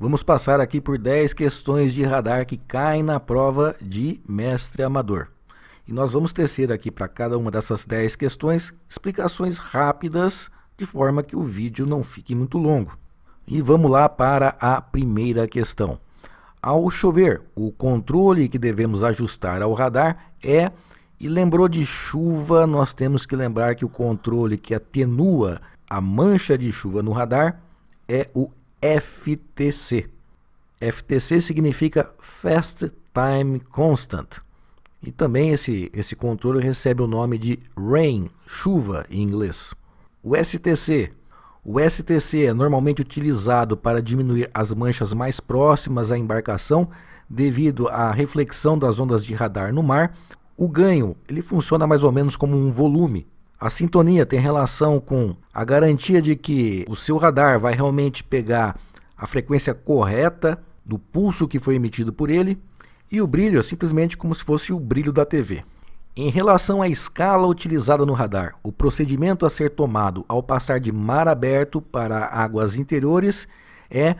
Vamos passar aqui por 10 questões de radar que caem na prova de mestre amador. E nós vamos tecer aqui para cada uma dessas 10 questões explicações rápidas, de forma que o vídeo não fique muito longo. E vamos lá para a primeira questão. Ao chover, o controle que devemos ajustar ao radar é e lembrou de chuva, nós temos que lembrar que o controle que atenua a mancha de chuva no radar é o FTC. FTC significa Fast Time Constant. E também esse, esse controle recebe o nome de rain, chuva em inglês. O STC. O STC é normalmente utilizado para diminuir as manchas mais próximas à embarcação devido à reflexão das ondas de radar no mar. O ganho ele funciona mais ou menos como um volume. A sintonia tem relação com a garantia de que o seu radar vai realmente pegar a frequência correta do pulso que foi emitido por ele, e o brilho é simplesmente como se fosse o brilho da TV. Em relação à escala utilizada no radar, o procedimento a ser tomado ao passar de mar aberto para águas interiores é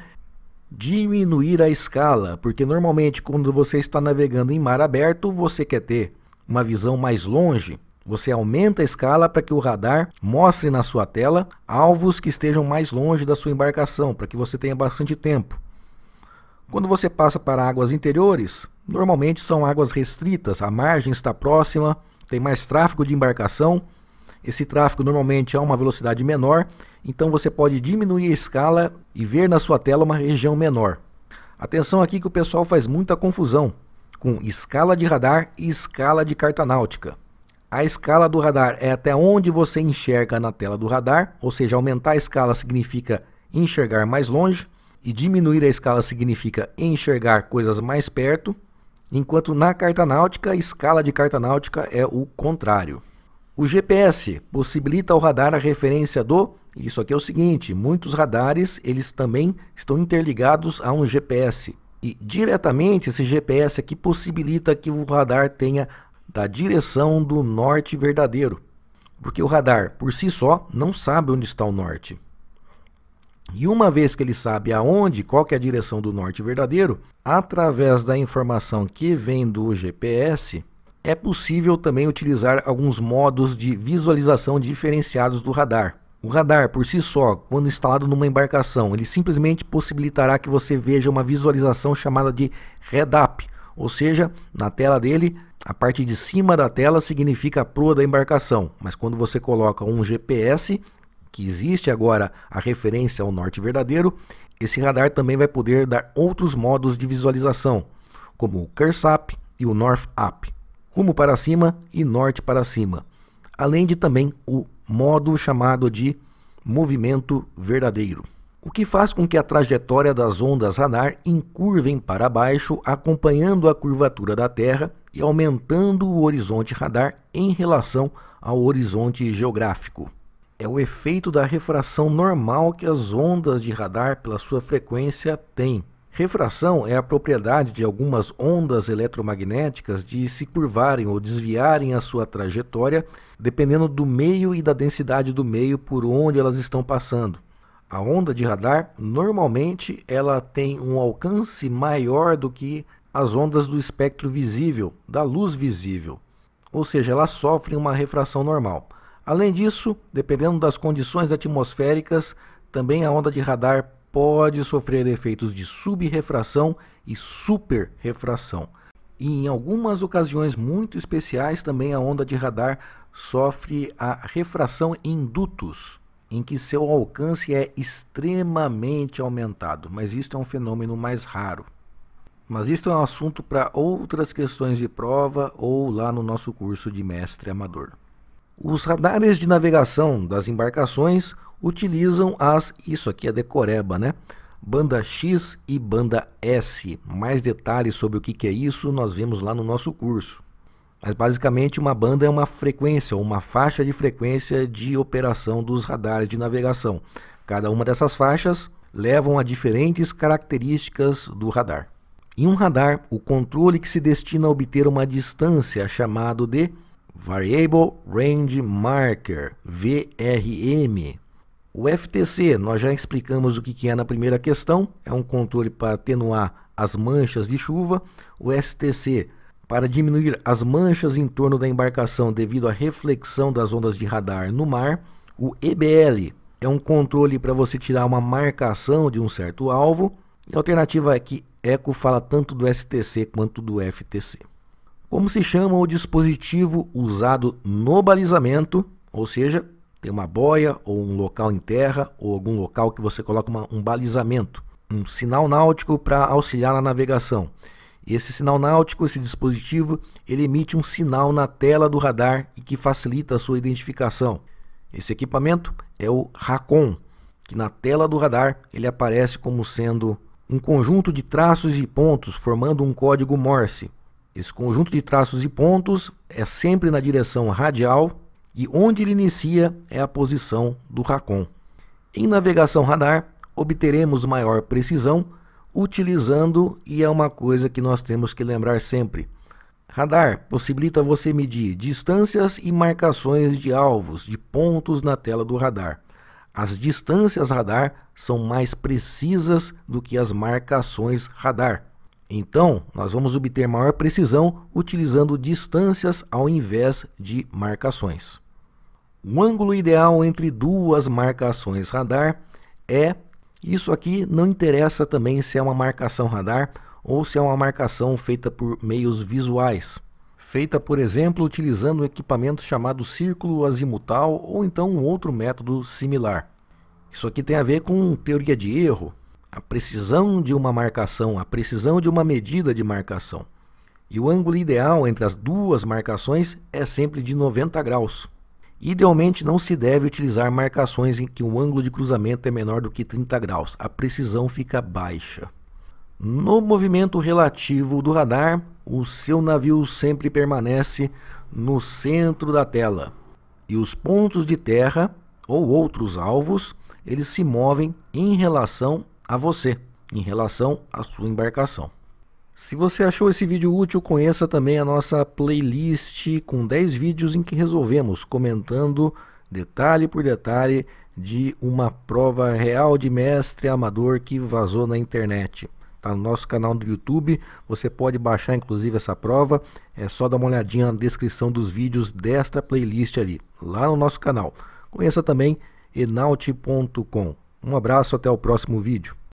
diminuir a escala, porque normalmente quando você está navegando em mar aberto, você quer ter uma visão mais longe, você aumenta a escala para que o radar mostre na sua tela alvos que estejam mais longe da sua embarcação, para que você tenha bastante tempo. Quando você passa para águas interiores, normalmente são águas restritas, a margem está próxima, tem mais tráfego de embarcação. Esse tráfego normalmente é uma velocidade menor, então você pode diminuir a escala e ver na sua tela uma região menor. Atenção aqui que o pessoal faz muita confusão com escala de radar e escala de carta náutica. A escala do radar é até onde você enxerga na tela do radar, ou seja, aumentar a escala significa enxergar mais longe, e diminuir a escala significa enxergar coisas mais perto, enquanto na carta náutica, escala de carta náutica é o contrário. O GPS possibilita ao radar a referência do, isso aqui é o seguinte, muitos radares eles também estão interligados a um GPS, e diretamente esse GPS aqui possibilita que o radar tenha da direção do norte verdadeiro, porque o radar por si só não sabe onde está o norte. E uma vez que ele sabe aonde, qual é a direção do norte verdadeiro, através da informação que vem do GPS, é possível também utilizar alguns modos de visualização diferenciados do radar. O radar, por si só, quando instalado numa embarcação, ele simplesmente possibilitará que você veja uma visualização chamada de head-up, ou seja, na tela dele a parte de cima da tela significa a proa da embarcação, mas quando você coloca um GPS, que existe agora a referência ao norte verdadeiro, esse radar também vai poder dar outros modos de visualização, como o Up e o North Up, rumo para cima e norte para cima, além de também o modo chamado de movimento verdadeiro o que faz com que a trajetória das ondas radar encurvem para baixo, acompanhando a curvatura da Terra e aumentando o horizonte radar em relação ao horizonte geográfico. É o efeito da refração normal que as ondas de radar, pela sua frequência, têm. Refração é a propriedade de algumas ondas eletromagnéticas de se curvarem ou desviarem a sua trajetória, dependendo do meio e da densidade do meio por onde elas estão passando. A onda de radar normalmente ela tem um alcance maior do que as ondas do espectro visível, da luz visível, ou seja, elas sofrem uma refração normal. Além disso, dependendo das condições atmosféricas, também a onda de radar pode sofrer efeitos de subrefração e superrefração. E em algumas ocasiões muito especiais, também a onda de radar sofre a refração em dutos em que seu alcance é extremamente aumentado, mas isto é um fenômeno mais raro. Mas isto é um assunto para outras questões de prova ou lá no nosso curso de mestre amador. Os radares de navegação das embarcações utilizam as, isso aqui é decoreba, né? Banda X e banda S. Mais detalhes sobre o que é isso nós vemos lá no nosso curso. Mas basicamente uma banda é uma frequência, uma faixa de frequência de operação dos radares de navegação. Cada uma dessas faixas levam a diferentes características do radar. Em um radar, o controle que se destina a obter uma distância é chamado de Variable Range Marker, VRM. O FTC, nós já explicamos o que é na primeira questão, é um controle para atenuar as manchas de chuva. O STC, para diminuir as manchas em torno da embarcação devido à reflexão das ondas de radar no mar. O EBL é um controle para você tirar uma marcação de um certo alvo. A alternativa é que ECO fala tanto do STC quanto do FTC. Como se chama o dispositivo usado no balizamento, ou seja, tem uma boia ou um local em terra ou algum local que você coloca uma, um balizamento, um sinal náutico para auxiliar na navegação. Esse sinal náutico, esse dispositivo, ele emite um sinal na tela do radar e que facilita a sua identificação. Esse equipamento é o RACON, que na tela do radar ele aparece como sendo um conjunto de traços e pontos formando um código Morse. Esse conjunto de traços e pontos é sempre na direção radial e onde ele inicia é a posição do RACON. Em navegação radar, obteremos maior precisão utilizando, e é uma coisa que nós temos que lembrar sempre, Radar possibilita você medir distâncias e marcações de alvos, de pontos na tela do radar. As distâncias radar são mais precisas do que as marcações radar. Então, nós vamos obter maior precisão utilizando distâncias ao invés de marcações. O ângulo ideal entre duas marcações radar é isso aqui não interessa também se é uma marcação radar ou se é uma marcação feita por meios visuais. Feita, por exemplo, utilizando um equipamento chamado círculo azimutal ou então um outro método similar. Isso aqui tem a ver com teoria de erro, a precisão de uma marcação, a precisão de uma medida de marcação. E o ângulo ideal entre as duas marcações é sempre de 90 graus. Idealmente não se deve utilizar marcações em que o ângulo de cruzamento é menor do que 30 graus. A precisão fica baixa. No movimento relativo do radar, o seu navio sempre permanece no centro da tela. E os pontos de terra ou outros alvos, eles se movem em relação a você, em relação à sua embarcação. Se você achou esse vídeo útil, conheça também a nossa playlist com 10 vídeos em que resolvemos comentando detalhe por detalhe de uma prova real de mestre amador que vazou na internet. Está no nosso canal do YouTube. Você pode baixar inclusive essa prova. É só dar uma olhadinha na descrição dos vídeos desta playlist ali, lá no nosso canal. Conheça também enaute.com. Um abraço, até o próximo vídeo.